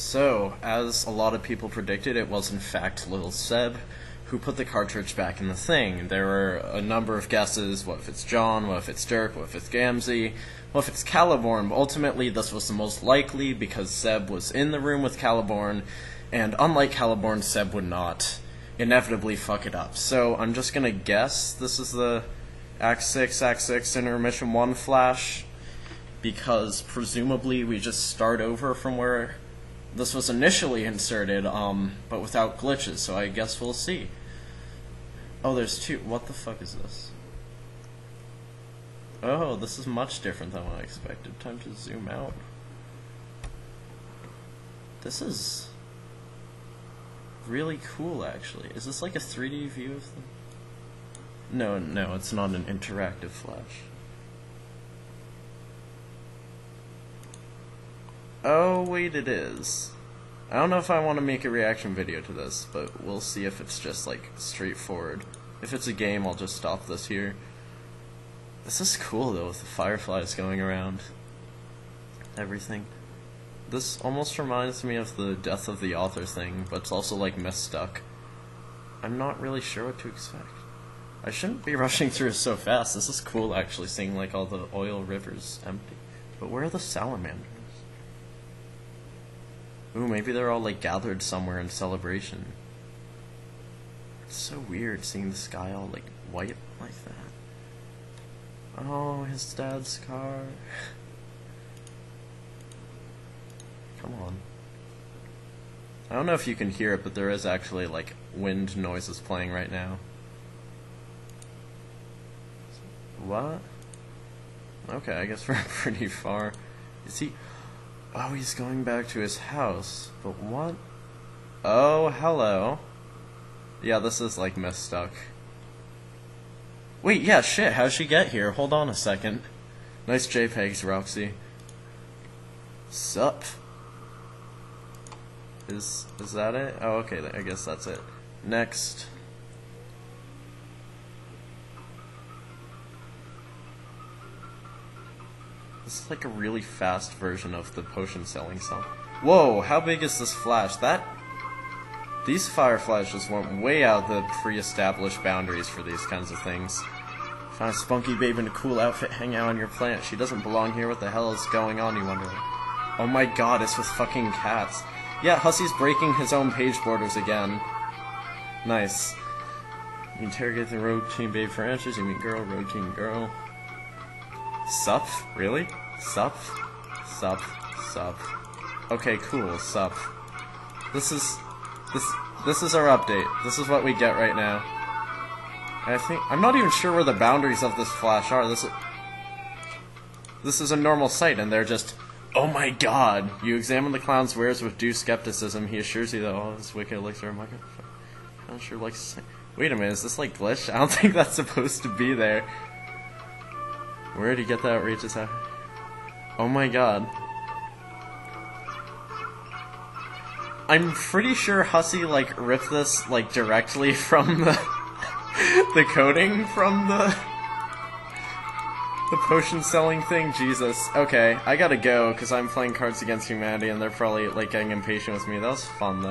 So, as a lot of people predicted, it was in fact Little Seb who put the cartridge back in the thing. There were a number of guesses. What if it's John? What if it's Dirk? What if it's Gamzee? What if it's Caliborn? But ultimately, this was the most likely because Seb was in the room with Caliborn, and unlike Caliborn, Seb would not inevitably fuck it up. So I'm just gonna guess this is the Act 6, Act 6 Intermission 1 flash, because presumably we just start over from where this was initially inserted, um, but without glitches, so I guess we'll see. Oh, there's two. What the fuck is this? Oh, this is much different than what I expected. Time to zoom out. This is really cool, actually. Is this like a 3D view of the... No, no, it's not an interactive flash. Oh, wait, it is. I don't know if I want to make a reaction video to this, but we'll see if it's just, like, straightforward. If it's a game, I'll just stop this here. This is cool, though, with the fireflies going around. Everything. This almost reminds me of the Death of the Author thing, but it's also, like, Mistook. I'm not really sure what to expect. I shouldn't be rushing through it so fast. This is cool, actually, seeing, like, all the oil rivers empty. But where are the salamanders? Ooh, maybe they're all like gathered somewhere in celebration. It's so weird seeing the sky all like white like that. Oh, his dad's car. Come on. I don't know if you can hear it, but there is actually like wind noises playing right now. What? Okay, I guess we're pretty far. Is he... Oh, he's going back to his house. But what? Oh, hello. Yeah, this is like Mistook. Wait, yeah, shit, how'd she get here? Hold on a second. Nice JPEGs, Roxy. Sup? Is is that it? Oh, okay, I guess that's it. Next. This is like a really fast version of the potion selling song. Whoa, how big is this flash? That these fireflies just went way out of the pre-established boundaries for these kinds of things. Find a spunky babe in a cool outfit, hang out on your plant. She doesn't belong here. What the hell is going on, you wonder? Oh my god, it's with fucking cats. Yeah, Hussie's breaking his own page borders again. Nice. You interrogate the road team babe for answers, you meet girl, road team girl. Sup? Really? Sup? Sup? Sup? Okay, cool. Sup? This is this this is our update. This is what we get right now. I think I'm not even sure where the boundaries of this flash are. This is this is a normal site, and they're just. Oh my god! You examine the clown's wares with due skepticism. He assures you that all his wicked elixir. I'm sure like... Wait a minute, is this like glitch? I don't think that's supposed to be there. Where did he get that outrageous hat? Oh my god. I'm pretty sure Hussie, like ripped this like directly from the the coding from the the potion selling thing. Jesus. Okay, I gotta go because I'm playing Cards Against Humanity and they're probably like getting impatient with me. That was fun though.